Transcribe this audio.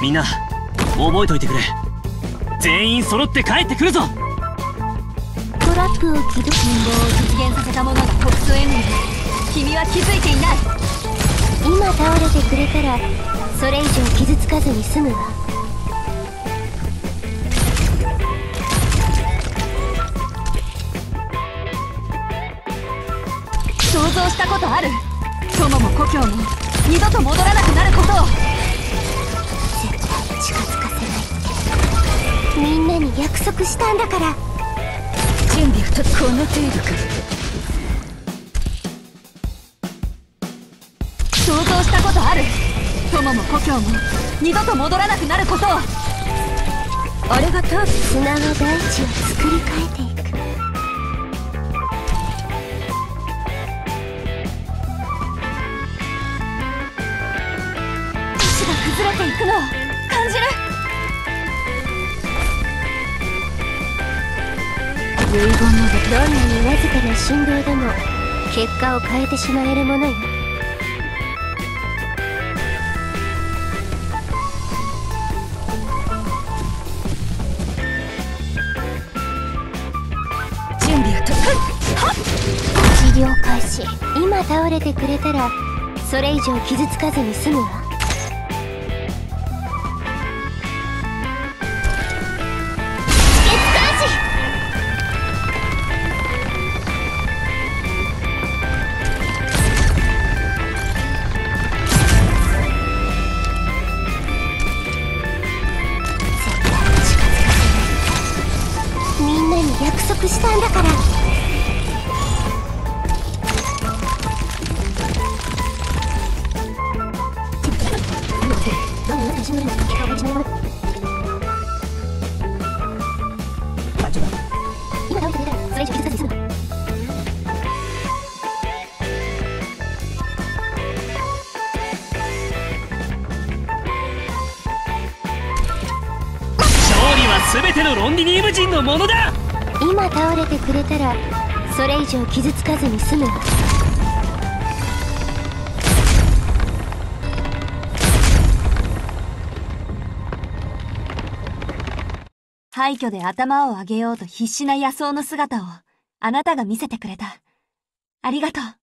みんな覚えといてくれ。全員揃って帰ってくるぞ。トラップを起動信号を実現させた者がトップエンド君は気づいていない。今倒れてくれたらそれ以上傷つかずに済むわ想像したことある。友も故郷も二度と戻らなくなることを。絶対近づかせないみんなに約束したんだから。準備はとこの程度か。想像したことある。友も故郷も二度と戻らなくなることを。あれがターフ砂は大地を作り変れていくのを感じる。遺言などどんなにわずかな振動でも結果を変えてしまえるものよ。準備はと治療開始。今倒れてくれたらそれ以上傷つかずに済むわに約束したんだから。全てのロンディニウム人のものだ。今倒れてくれたらそれ以上傷つかずに済む廃墟で頭を上げようと必死な野草の姿をあなたが見せてくれた。ありがとう。